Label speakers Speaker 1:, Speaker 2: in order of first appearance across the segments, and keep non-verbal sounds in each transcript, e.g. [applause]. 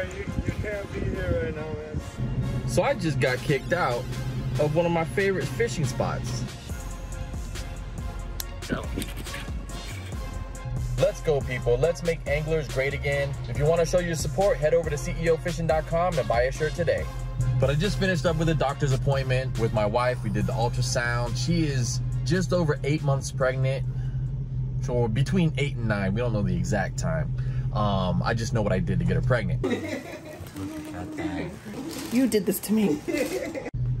Speaker 1: sorry, you, you can't be here right now, man.
Speaker 2: So I just got kicked out of one of my favorite fishing spots. Let's go, people. Let's make anglers great again. If you want to show your support, head over to CEOFishing.com and buy a shirt today. But I just finished up with a doctor's appointment with my wife. We did the ultrasound. She is just over eight months pregnant. So between eight and nine. We don't know the exact time. Um, I just know what I did to get her pregnant. [laughs]
Speaker 3: You did this to me.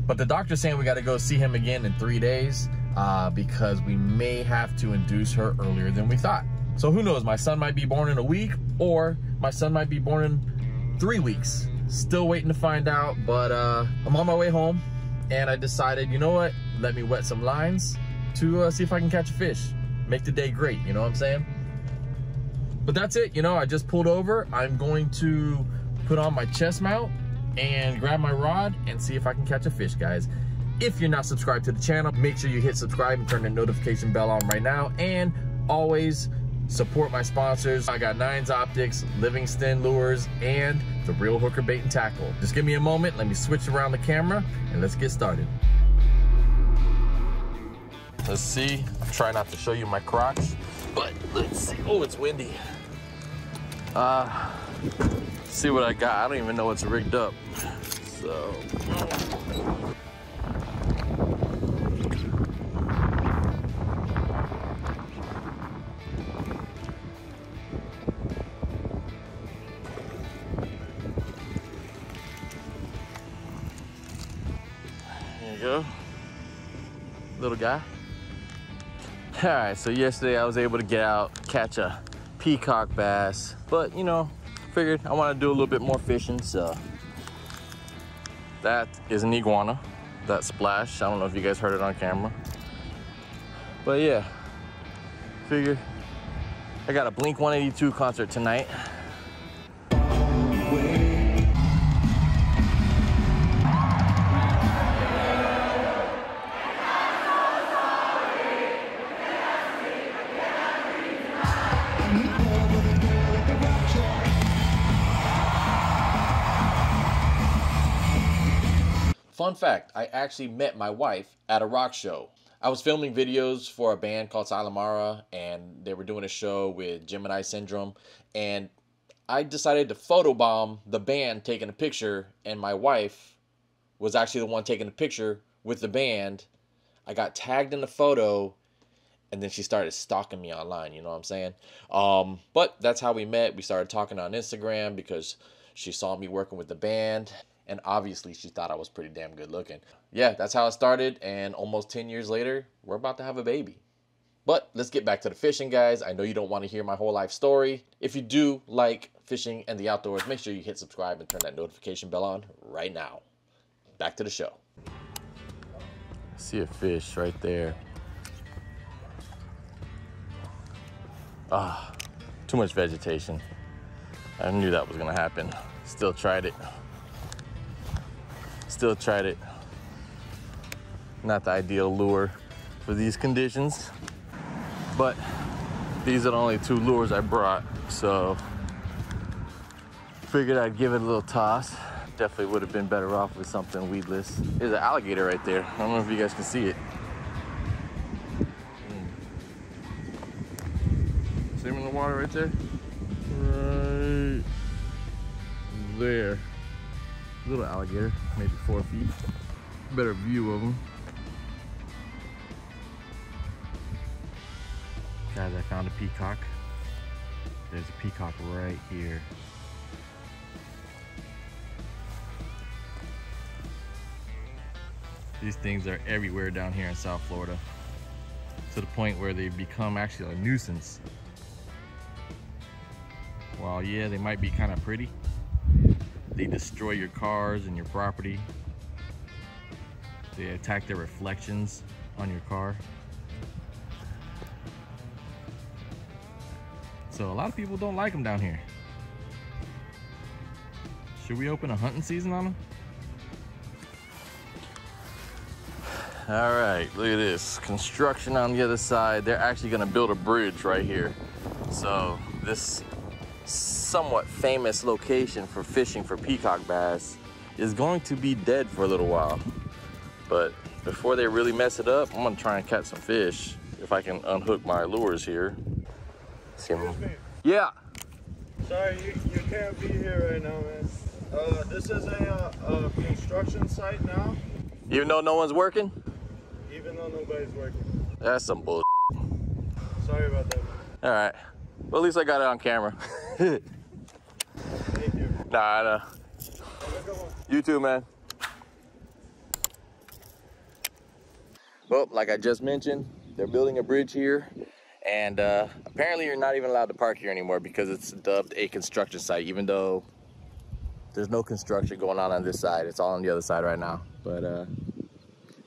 Speaker 2: But the doctor's saying we got to go see him again in three days uh, because we may have to induce her earlier than we thought. So who knows? My son might be born in a week or my son might be born in three weeks. Still waiting to find out, but uh, I'm on my way home and I decided, you know what? Let me wet some lines to uh, see if I can catch a fish. Make the day great, you know what I'm saying? But that's it, you know, I just pulled over. I'm going to put on my chest mount and grab my rod and see if I can catch a fish, guys. If you're not subscribed to the channel, make sure you hit subscribe and turn the notification bell on right now. And always support my sponsors. I got Nines Optics, Livingston Lures, and The Reel Hooker Bait and Tackle. Just give me a moment, let me switch around the camera, and let's get started. Let's see, try not to show you my crotch, but let's see. Oh, it's windy. Uh, see what I got. I don't even know what's rigged up. So, there you go. Little guy. All right, so yesterday I was able to get out, catch a peacock bass, but you know, figured I want to do a little bit more fishing, so that is an iguana, that splash. I don't know if you guys heard it on camera, but yeah, figure I got a Blink 182 concert tonight. Fun fact, I actually met my wife at a rock show. I was filming videos for a band called Salamara, and they were doing a show with Gemini Syndrome, and I decided to photobomb the band taking a picture, and my wife was actually the one taking the picture with the band. I got tagged in the photo, and then she started stalking me online, you know what I'm saying? Um, but that's how we met. We started talking on Instagram because she saw me working with the band and obviously she thought I was pretty damn good looking. Yeah, that's how it started, and almost 10 years later, we're about to have a baby. But let's get back to the fishing, guys. I know you don't want to hear my whole life story. If you do like fishing and the outdoors, make sure you hit subscribe and turn that notification bell on right now. Back to the show. See a fish right there. Ah, too much vegetation. I knew that was gonna happen. Still tried it. Still tried it. Not the ideal lure for these conditions, but these are the only two lures I brought, so figured I'd give it a little toss. Definitely would have been better off with something weedless. There's an alligator right there. I don't know if you guys can see it. Hmm. See him in the water right there? Right there. Little alligator, maybe four feet. Better view of them. Guys, I found a peacock. There's a peacock right here. These things are everywhere down here in South Florida. To the point where they become actually a nuisance. While yeah, they might be kind of pretty, they destroy your cars and your property. They attack their reflections on your car. So a lot of people don't like them down here. Should we open a hunting season on them? All right, look at this. Construction on the other side. They're actually gonna build a bridge right here. So this somewhat famous location for fishing for peacock bass is going to be dead for a little while. But before they really mess it up, I'm gonna try and catch some fish if I can unhook my lures here. See 'em-
Speaker 1: me.
Speaker 2: Yeah.
Speaker 1: Sorry, you, you can't be here right now, man. Uh, this is a, uh, a construction site now,
Speaker 2: Even though no one's working?
Speaker 1: even though nobody's working.
Speaker 2: That's some bull.
Speaker 1: Sorry about that, man.
Speaker 2: All right. Well, at least I got it on camera. [laughs]
Speaker 1: You. [laughs]
Speaker 2: nah,
Speaker 1: one.
Speaker 2: You too, man. Well, like I just mentioned, they're building a bridge here, and uh, apparently you're not even allowed to park here anymore because it's dubbed a construction site, even though there's no construction going on on this side. It's all on the other side right now. But uh,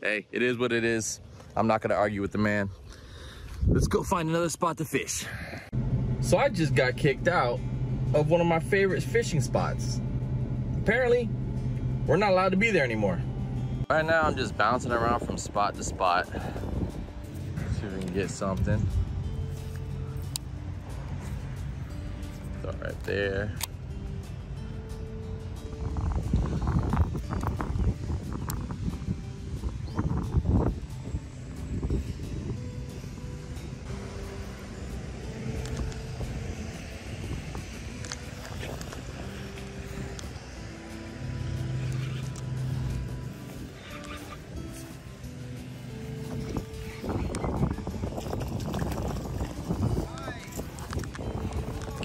Speaker 2: hey, it is what it is. I'm not gonna argue with the man. Let's go find another spot to fish. So I just got kicked out of one of my favorite fishing spots. Apparently, we're not allowed to be there anymore. Right now, I'm just bouncing around from spot to spot. See if we can get something. Throw it right there.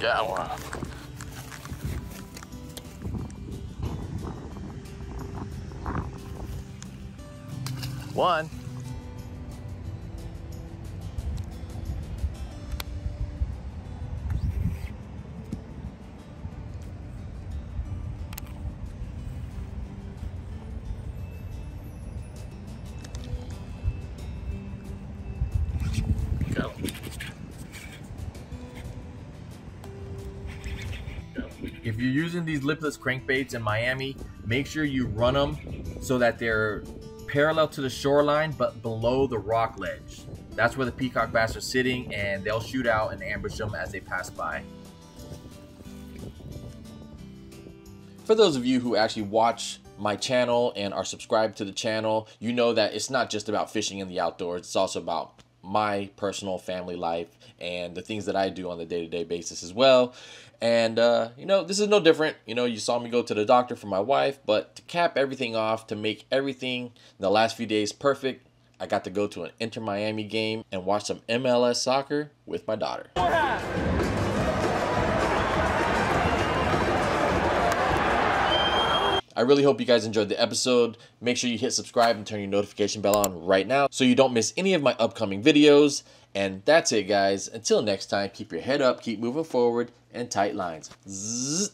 Speaker 2: Got one. One. If you're using these lipless crankbaits in Miami, make sure you run them so that they're parallel to the shoreline but below the rock ledge. That's where the peacock bass are sitting and they'll shoot out and ambush them as they pass by. For those of you who actually watch my channel and are subscribed to the channel, you know that it's not just about fishing in the outdoors, it's also about my personal family life and the things that I do on the day to day basis as well. And, uh, you know, this is no different. You know, you saw me go to the doctor for my wife, but to cap everything off, to make everything in the last few days perfect, I got to go to an Inter Miami game and watch some MLS soccer with my daughter. I really hope you guys enjoyed the episode. Make sure you hit subscribe and turn your notification bell on right now so you don't miss any of my upcoming videos. And that's it, guys. Until next time, keep your head up, keep moving forward, and tight lines. Zzz.